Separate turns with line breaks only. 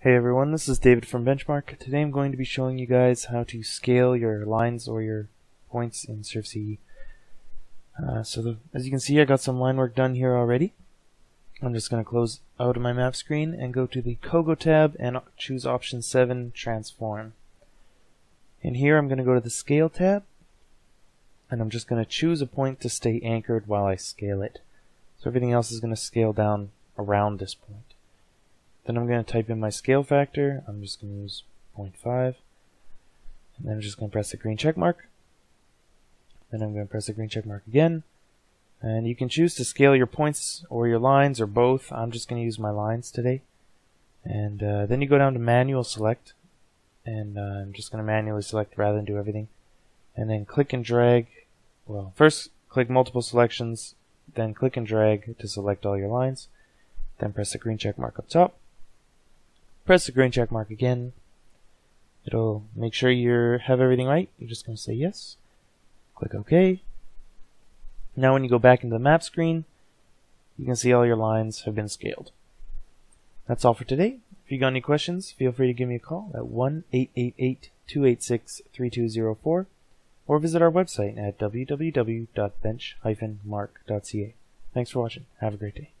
Hey everyone, this is David from Benchmark. Today I'm going to be showing you guys how to scale your lines or your points in SurvCE. Uh, so the, as you can see I got some line work done here already. I'm just going to close out of my map screen and go to the COGO tab and choose option 7 Transform. And here I'm going to go to the Scale tab and I'm just going to choose a point to stay anchored while I scale it. So everything else is going to scale down around this point. Then I'm going to type in my scale factor. I'm just going to use 0.5. And then I'm just going to press the green check mark. Then I'm going to press the green check mark again. And you can choose to scale your points or your lines or both. I'm just going to use my lines today. And uh, then you go down to manual select. And uh, I'm just going to manually select rather than do everything. And then click and drag. Well, first click multiple selections. Then click and drag to select all your lines. Then press the green check mark up top press the green check mark again. It'll make sure you have everything right. You're just going to say yes. Click OK. Now when you go back into the map screen, you can see all your lines have been scaled. That's all for today. If you got any questions, feel free to give me a call at 1-888-286-3204 or visit our website at www.bench-mark.ca. Thanks for watching. Have a great day.